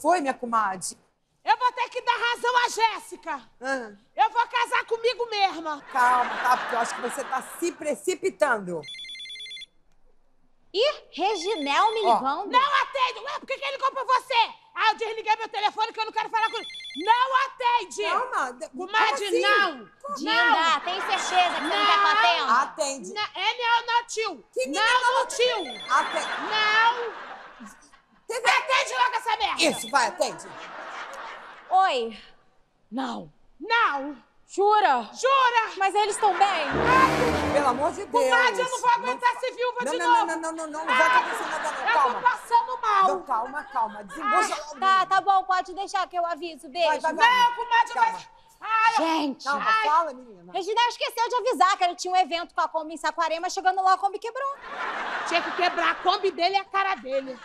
foi, minha comadre? Eu vou ter que dar razão à Jéssica. Ah, Eu vou casar comigo mesma. calma, tá? Porque eu acho que você tá se precipitando. Ih, Reginel me ligando. Não atende. Ué, por que, que ele ligou pra você? Ah, eu desliguei meu telefone que eu não quero falar com ele. Não atende. Calma. Comadre, assim? não. Dinda, tem certeza que você não quer que eu atenda? Atende. Não, ele é o não tio. Que não, no tio. Atende. Não. Teve- Atende logo essa merda. Isso, vai, atende. Oi. Não. Não. Jura? Jura? Mas eles estão bem? Pelo amor de Deus. Comadre, eu não vou aguentar ser viúva não, de não, novo. Não, não, não, não, não, vai acontecer nada não. Eu Calma. tô passando mal. Não, calma, calma. Desembucha logo. Tá, tá bom, pode deixar que eu aviso. Beijo. Vai, vai, vai. Não, comadre, Calma. mas... Ai, eu- Gente, Calma, Ai. fala, menina. Reginel esqueceu de avisar que ele tinha um evento com a Kombi em Saquarema, chegando lá a Kombi quebrou. tinha que quebrar a Kombi dele e a cara dele.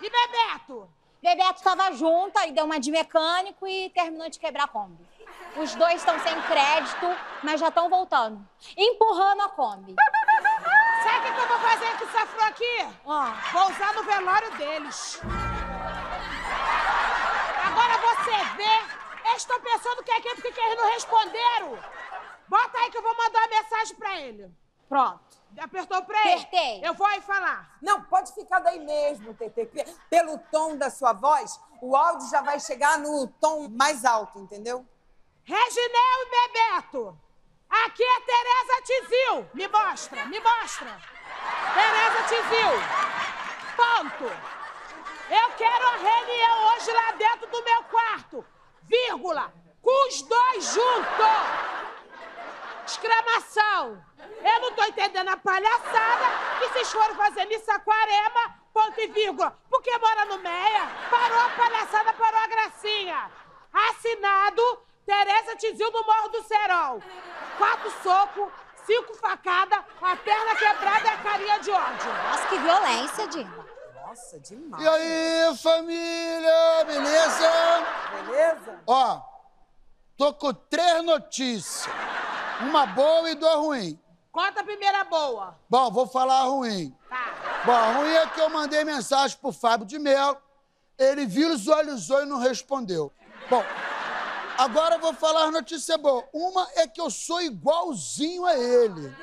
E Bebeto? Bebeto tava junto, aí deu uma de mecânico e terminou de quebrar a Kombi. Os dois estão sem crédito, mas já estão voltando. Empurrando a Kombi. Sabe o que, eu vou fazer com esse afro aqui? Ó, Vou usar no velório deles. Agora você vê, eles estão pensando que é aqui porque que eles não responderam. Bota aí que eu vou mandar uma mensagem pra ele. Pronto. Apertou pra ele? Apertei. Eu vou aí falar. Não, pode ficar daí mesmo, TT. Pe- Pelo tom da sua voz, o áudio já vai chegar no tom mais alto, entendeu? Reginel e Bebeto. Aqui é Tereza Tizil. Me mostra, me mostra. Tereza Tizil. Ponto. Eu quero a reunião hoje lá dentro do meu quarto. Vírgula. Com os dois juntos. Exclamação. Eu não tô entendendo a palhaçada que vocês foram fazendo em Saquarema, ponto e vírgula. Porque mora no Meia. Parou a palhaçada, parou a gracinha. Assinado Tereza Tizil do Morro do Serol. Quatro socos, cinco facadas, a perna quebrada e a carinha de ódio. nossa, que violência, Dinda. Nossa, demais. E aí, família, beleza? Beleza? Ó, tô com três notícias. Uma boa e duas ruins. Conta a primeira boa. Bom, vou falar a ruim. Tá. Bom, a ruim é que eu mandei mensagem pro Fábio de Melo, ele visualizou e não respondeu. Bom, agora eu vou falar notícia boa. Uma é que eu sou igualzinho a ele.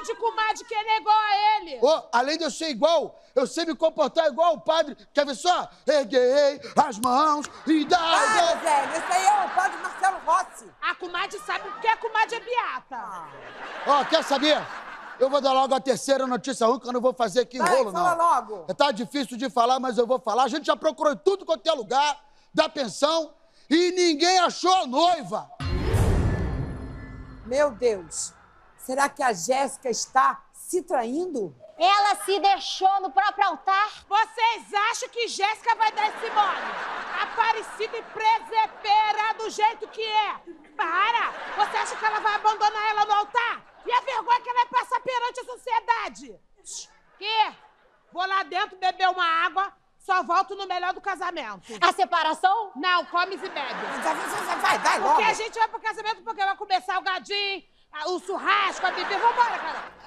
Aonde, comadre, que ele é igual a ele? Ô, além de eu ser igual, eu sei me comportar igual o padre. Quer ver só? Erguei as mãos e dá. Zé. Esse aí é o padre Marcelo Rossi. A comadre sabe porque a comadre é beata. Ó, quer saber? Eu vou dar logo a terceira notícia ruim, que eu não vou fazer aqui Vai, enrolo, fala não. logo. Tá difícil de falar, mas eu vou falar. A gente já procurou em tudo quanto é lugar, da pensão, e ninguém achou a noiva. Meu Deus. Será que a Jéssica está se traindo? Ela se deixou no próprio altar. Vocês acham que Jéssica vai dar esse mole? Aparecida e presepeira do jeito que é. Para! Você acha que ela vai abandonar ela no altar? E a vergonha que ela vai passar perante a sociedade? Que? Vou lá dentro beber uma água, só volto no melhor do casamento. A separação? Não, comes e bebes. Vai, vai, vai, vai, vai logo. Porque a gente vai pro casamento porque vai comer salgadinho, a- o churrasco, a bebida. Vambora, cara.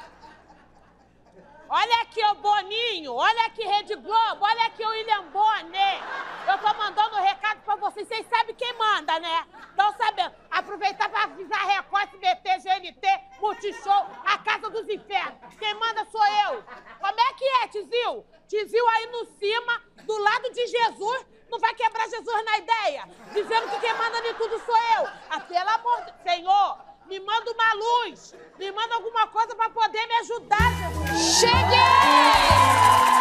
Olha aqui o Boninho, olha aqui Rede Globo, olha aqui o William Bonner. Eu tô mandando um recado pra vocês. Vocês sabem quem manda, né? Estão sabendo. Aproveitar pra avisar Record, SBT, GNT, Multishow, a Casa dos Infernos. Quem manda sou eu. Como é que é, Tizil? Tizil aí no cima, do lado de Jesus, não vai quebrar Jesus na ideia, dizendo que quem manda de tudo sou eu. Ah, pelo amor de Senhor, me manda uma luz, me manda alguma coisa pra poder me ajudar, Jesus. Cheguei!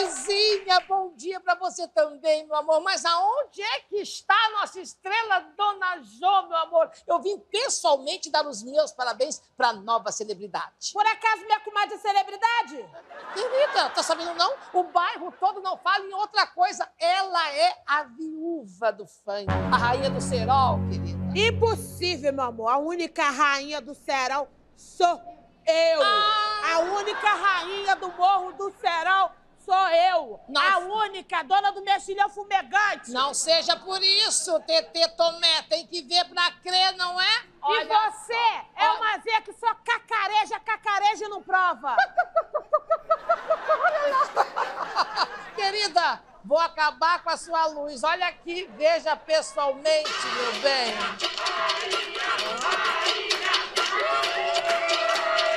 Vizinha, bom dia pra você também, meu amor. Mas aonde é que está a nossa estrela Dona Jô, meu amor? Eu vim pessoalmente dar os meus parabéns pra nova celebridade. Por acaso minha comadre é celebridade? Querida, tá sabendo não? O bairro todo não fala em outra coisa. Ela é a viúva do funk, a rainha do cerol, querida. Impossível, meu amor. A única rainha do Serol sou eu. A única rainha do Morro do Serol sou eu, Não. a única dona do mexilhão fumegante. Não seja por isso, TT Tomé. Tem que ver pra crer, não é? E você é Olha. uma Zé que só cacareja, cacareja e não prova. Querida, vou acabar com a sua luz. Olha aqui, veja pessoalmente, meu bem.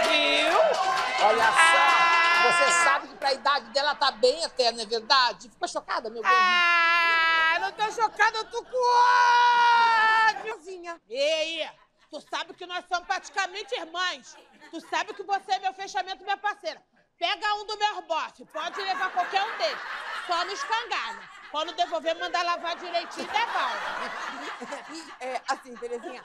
Viu? Olha só, você pra idade dela tá bem até, não é verdade? Ficou chocada, meu bem? Ah, não tô chocada, eu tô com ódio. Ei, tu sabe que nós somos praticamente irmãs. Tu sabe que você é meu fechamento, minha parceira. Pega um do meu bofe, pode levar qualquer um deles. Só nos cangalha. Quando devolver, manda lavar direitinho e devolve. É, assim, Terezinha,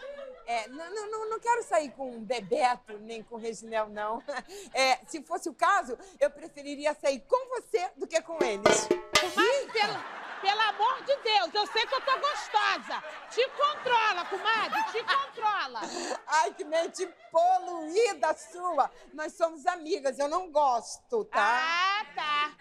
é, não, não, não, quero sair com o Bebeto nem com o Reginel, não. É, se fosse o caso, eu preferiria sair com você do que com eles. Mas, pelo, pelo amor de Deus, eu sei que eu tô gostosa. Te controla, comadre, te controla. Ai, que mente poluída sua! Nós somos amigas, eu não gosto, tá? Ah, tá.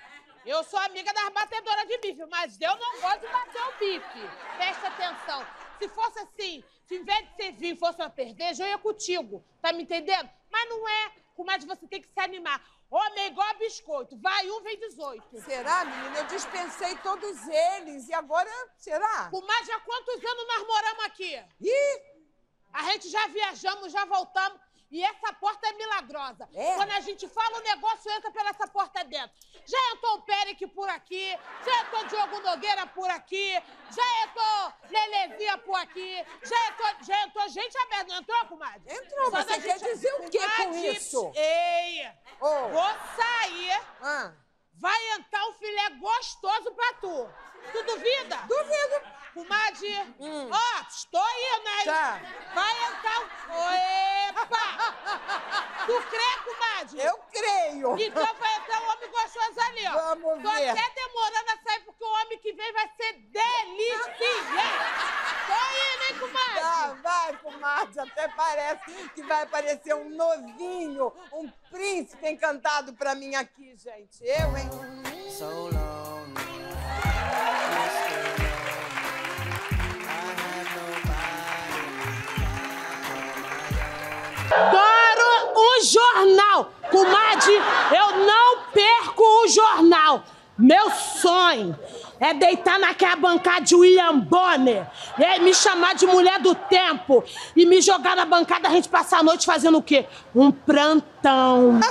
Eu sou amiga das batedoras de bife, mas eu não gosto de bater o bife. Presta atenção. Se fosse assim, se em vez de você vir fosse uma perdeja, eu ia contigo. Tá me entendendo? Mas não é. Comadre, você tem que se animar. Homem é igual a biscoito. Vai um, vem 18. Será, menina? Eu dispensei todos eles e agora, será? Comadre, há quantos anos nós moramos aqui? Ih, A gente já viajamos, já voltamos. E essa porta é milagrosa. É? Quando a gente fala, o negócio entra pela essa porta dentro. Já entrou o Péric por aqui, já entrou o Diogo Nogueira por aqui, já entrou Lelezinha por aqui, já entrou, já entrou gente aberta. Não entrou, comadre? Entrou. Só Você quer gente- dizer o quê com Comadre, isso? Ei, Ô. vou sair, ah, vai entrar um filé gostoso pra tu. Tu duvida? duvido. Comadre, ó, Hum. estou indo, hein? Tá. Vai entrar um... Tu crê, comadre? Eu creio. Então vai entrar um homem gostoso ali, ó. Vamos Tô ver. até demorando a sair, porque o homem que vem vai ser delícia. Tô indo, hein, comadre? Tá, vai, comadre. Até parece que vai aparecer um novinho, um príncipe encantado pra mim aqui, gente. Eu, hein? so o jornal. Comadre, eu não perco o jornal. Meu sonho é deitar naquela bancada de William Bonner, e aí me chamar de mulher do tempo e me jogar na bancada a gente passar a noite fazendo o quê? Um plantão.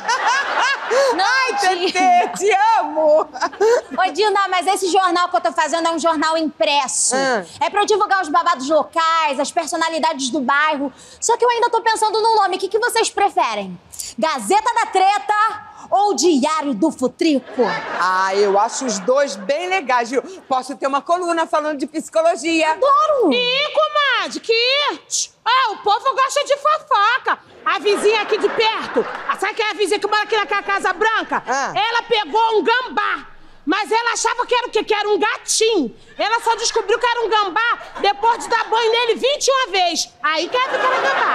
Ai, Tetê, te amo! Ô, Dina, mas esse jornal que eu tô fazendo é um jornal impresso. Ah. É pra eu divulgar os babados locais, as personalidades do bairro. Só que eu ainda tô pensando no nome. O que, que vocês preferem? Gazeta da Treta ou Diário do Futrico? Ah, eu acho os dois bem legais, viu? Posso ter uma coluna falando de psicologia. Adoro! Ih, comadre, que... Ah, o povo gosta de fofoca. A vizinha aqui de perto, sabe quem é a vizinha que mora aqui naquela Casa Branca? Ah. Ela pegou um gambá, mas ela achava que era o quê? Que era um gatinho. Ela só descobriu que era um gambá depois de dar banho nele 21 vezes. Aí que ela viu que era gambá.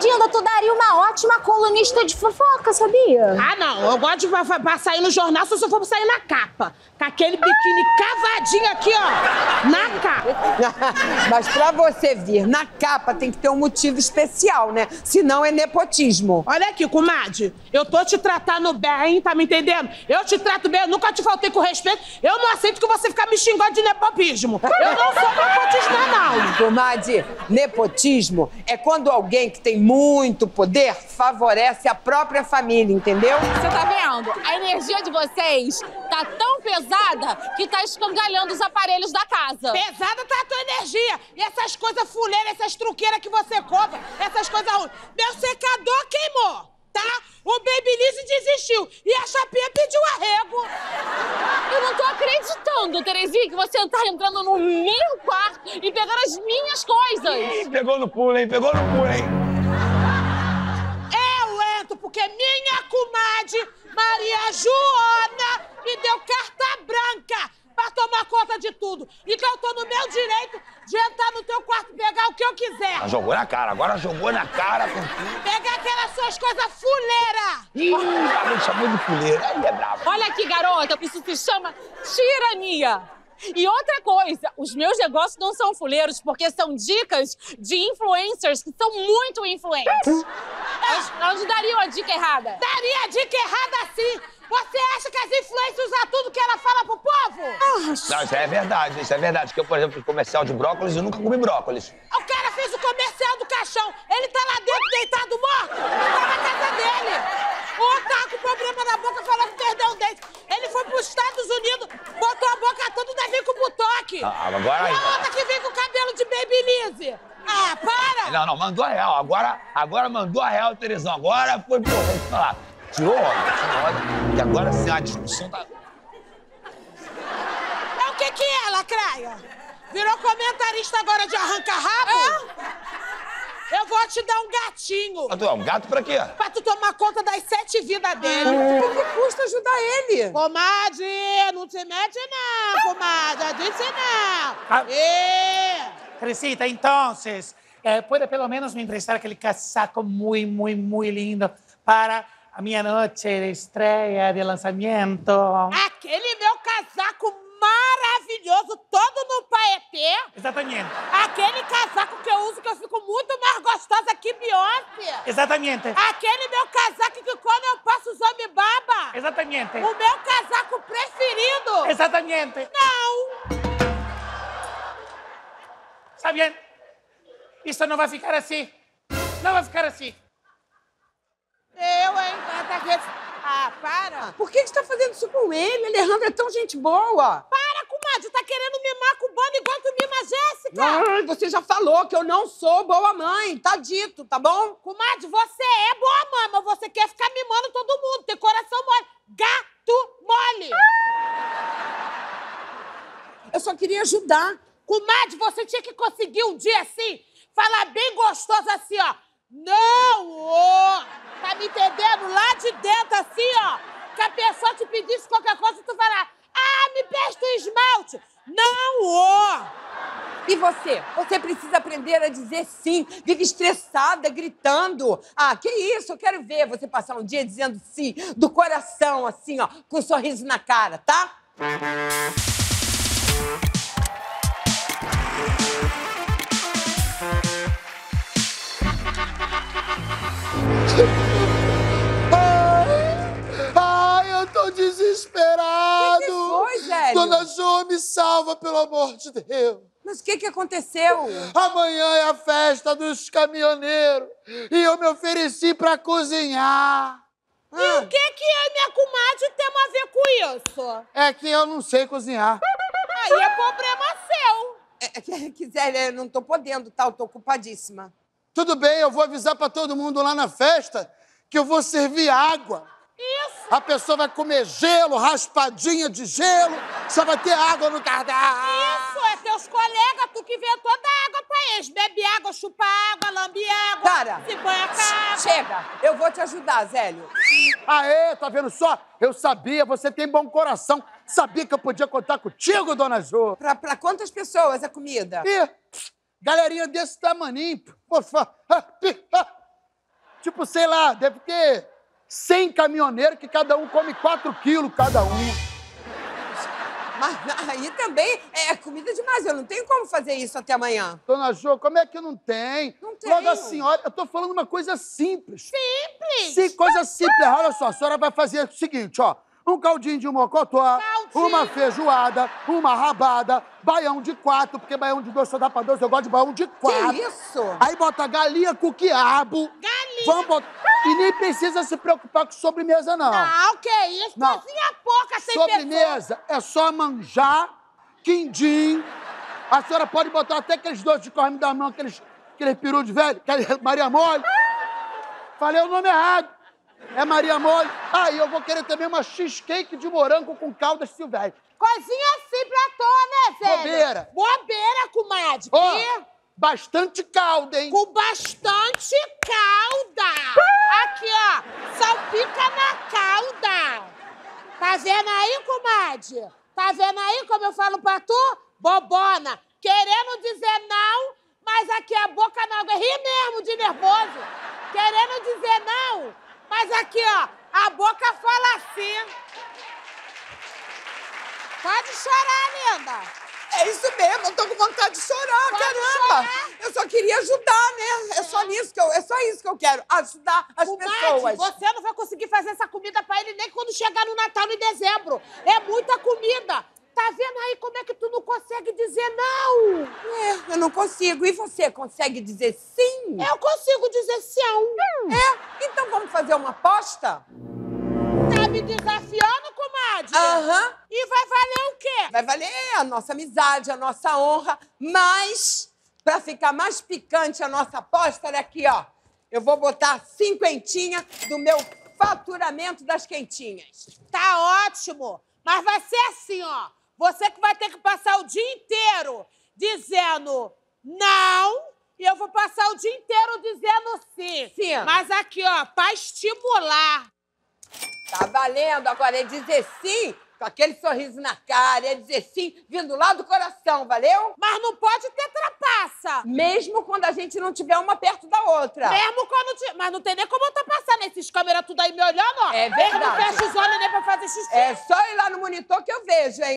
Dinda, tu daria uma ótima colunista de fofoca, sabia? Ah, não. Eu gosto de pra, sair no jornal se eu for sair na capa. Com aquele biquíni cavadinho aqui, ó. Na capa. Mas pra você vir na capa tem que ter um motivo especial, né? Senão é nepotismo. Olha aqui, comadre. Eu tô te tratando bem, tá me entendendo? Eu te trato bem, eu nunca te faltei com respeito. Eu não aceito que você ficar me xingando de nepotismo. Eu não sou nepotista, não. Comadre, nepotismo é quando alguém que tem muito poder favorece a própria família, entendeu? Você tá vendo? A energia de vocês tá tão pesada que tá escangalhando os aparelhos da casa. Pesada tá a tua energia. E essas coisas fuleiras, essas truqueiras que você compra, essas coisas ruins. Meu secador queimou, tá? O Babyliss desistiu. E a chapinha pediu arrego. Eu não tô acreditando, Terezinha, que você tá entrando no meu quarto e pegando as minhas coisas. Ih, pegou no pulo, hein? Pegou no pulo, hein? Maria Joana me deu carta branca pra tomar conta de tudo. Então eu tô no meu direito de entrar no teu quarto e pegar o que eu quiser. Ela jogou na cara, agora jogou na cara com tudo. Pegar aquelas suas coisas fuleiras. Ih, ela me chamou de fuleira. Aí é bravo. Olha aqui, garota, isso se chama tirania. E outra coisa, os meus negócios não são fuleiros, porque são dicas de influencers que são muito influentes. Elas, elas dariam a dica errada. Daria a dica errada sim. Você acha que as influências usam tudo que ela fala pro povo? Não, isso é verdade, isso é verdade. Que eu, por exemplo, fiz comercial de brócolis e nunca comi brócolis. O cara fez o comercial do caixão. Ele tá lá dentro, deitado, morto. Tá na casa dele. O tá com problema na boca, falando que perdeu o dente. Ele foi pros Estados Unidos, botou a boca toda e ainda vem com butoque. Ah, agora- E a outra que vem com cabelo de Babyliss. Ah, para! Não, não, mandou a real. Agora, agora mandou a real, Teresão. Agora foi, pô, vou te falar. Tirou onda, tirou onda. E agora sim, a discussão tá... É o que que é, lacraia? Virou comentarista agora de arranca-rabo? Eu vou te dar um gatinho. Ah, tu é um gato pra quê? Pra tu tomar conta das sete vidas dele. O que custa ajudar ele? Comadre, não se mete não, comadre. Eu disse não. Ah. É. Teresita, entonces, eh, ¿puede pelo menos me emprestar aquele casaco muy, muy, muy lindo para a minha noche de estreia, de lançamento? Aquele meu casaco maravilhoso, todo no paetê. Exatamente, Aquele casaco que eu uso que eu fico muito mais gostosa que Beyoncé. exatamente, Aquele meu casaco que quando eu passo os homens baba. exatamente, O meu casaco preferido. exatamente. Não. Está bien. Isso não vai ficar assim. Não vai ficar assim. Eu, hein? Ah, para. Por que que você tá fazendo isso com ele? Alejandro é tão gente boa. Para, comadre. Tá querendo mimar com o Bano igual tu mima a Jéssica. Ai, você já falou que eu não sou boa mãe. Tá dito, tá bom? Comadre, você é boa mãe, mas você quer ficar mimando todo mundo. Tem coração mole. Gato mole. Eu só queria ajudar. Comadre, você tinha que conseguir um dia assim, falar bem gostoso assim, ó. Não, ó. Tá me entendendo? Lá de dentro, assim, ó. Que a pessoa te pedisse qualquer coisa, tu falar, ah, me presta o esmalte. Não, ó. E você? Você precisa aprender a dizer sim. Vive estressada, gritando. Ah, que isso? Eu quero ver você passar um dia dizendo sim, do coração, assim, ó, com um sorriso na cara, tá? Ai, eu tô desesperado. O que que foi, Zélio? Dona Jo, me salva, pelo amor de Deus. Mas o que que aconteceu? Amanhã é a festa dos caminhoneiros e eu me ofereci pra cozinhar. E o que que eu e minha comadre temos a ver com isso? É que eu não sei cozinhar. Aí é problema seu. É, é Zélia, eu não tô podendo, tá? Eu tô ocupadíssima. Tudo bem, eu vou avisar pra todo mundo lá na festa que eu vou servir água. Isso. A pessoa vai comer gelo, raspadinha de gelo, só vai ter água no cardápio. Colegas, tu que inventou dar água pra eles. Bebe água, chupa água, lambe água, Para. se banha com. Chega, eu vou te ajudar, Zélio. Aê, tá vendo só? Eu sabia, você tem bom coração. Sabia que eu podia contar contigo, dona Jo. Pra, pra quantas pessoas a comida? Ih, galerinha desse tamaninho. Ah. Tipo, sei lá, deve ter 100 caminhoneiros que cada um come 4 quilos cada um. Mas aí também é comida demais. Eu não tenho como fazer isso até amanhã. Dona Jo, como é que não tem? Não tenho. Logo a senhora, eu tô falando uma coisa simples. Simples. Sim, coisa simples. Olha só, a senhora vai fazer o seguinte, ó. Um caldinho de mocotó, Caldinho. uma feijoada, uma rabada, baião de quatro, porque baião de dois só dá pra dois, eu gosto de baião de quatro. Que isso? Aí bota galinha com quiabo. Galinha. Vamos botar... E nem precisa se preocupar com sobremesa, não. Não, que isso? Não. Cozinha pouca sem sobremesa é só manjar, quindim. A senhora pode botar até aqueles doces de corre da mão, aqueles, aqueles peru de velho, aquele Maria Mole. Falei o nome errado. É Maria Mole. Ah, e eu vou querer também uma cheesecake de morango com caldas silvestres. Coisinha assim pra toa, né, Zé? Bobeira. Bobeira, comadre. Ó, Que? bastante calda, hein? Com bastante calda. Aqui, ó. Salpica na calda. Tá vendo aí, comadre? Tá vendo aí como eu falo pra tu? Bobona, querendo dizer não, mas aqui a boca não. Ri mesmo de nervoso. Querendo dizer não, mas aqui, ó, a boca fala assim. Pode chorar, linda. É isso mesmo, eu tô com vontade de chorar, Pode caramba! chorar. Eu só queria ajudar, né? É só nisso que eu, é só isso que eu quero, ajudar as Comadre, pessoas. você não vai conseguir fazer essa comida pra ele nem quando chegar no Natal em dezembro. É muita comida. Tá vendo aí como é que tu não consegue dizer não? É, eu não consigo. E você consegue dizer sim? Eu consigo dizer sim. É? Então vamos fazer uma aposta? Tá me desafiando, comadre? Aham. E vai valer o quê? Vai valer a nossa amizade, a nossa honra, mas pra ficar mais picante a nossa aposta, olha aqui, ó. Eu vou botar cinquentinha do meu faturamento das quentinhas. Tá ótimo. Mas vai ser assim, ó. Você que vai ter que passar o dia inteiro dizendo não. E eu vou passar o dia inteiro dizendo sim. Sim. Mas aqui, ó, pra estimular. Tá valendo. Agora é dizer sim com aquele sorriso na cara, é dizer sim vindo lá do coração, valeu? Mas não pode ter trapaça. Mesmo quando a gente não tiver uma perto da outra. Mesmo quando. Te... Mas não tem nem como eu tô passando esses câmeras tudo aí me olhando, ó. É Eu não verdade. fecho os olhos nem pra fazer xixi. É só ir lá no monitor que eu vejo, hein?